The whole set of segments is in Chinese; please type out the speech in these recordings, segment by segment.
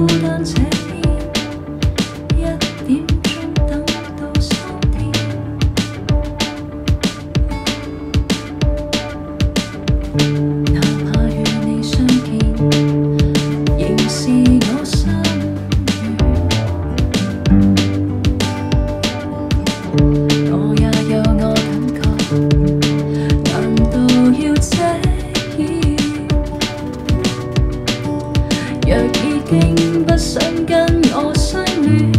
孤单这天，一点钟等到三点，哪怕与你相见，仍是我心。我也有我感觉，难道要遮掩？若。已经不想跟我相恋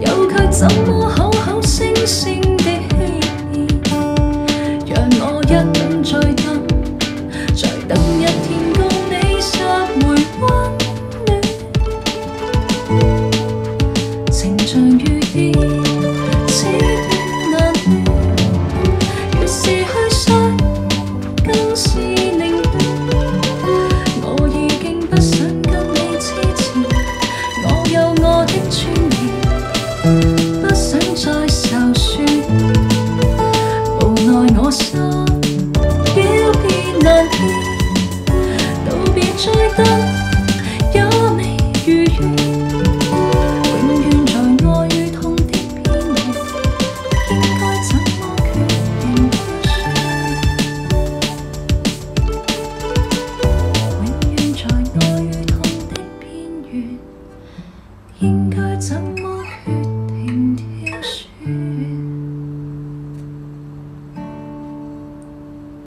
又却怎么口口声声的欺骗让我一也未如愿，永远在爱与痛的边缘，应该怎么决定？永远在爱与痛的边缘，应该怎？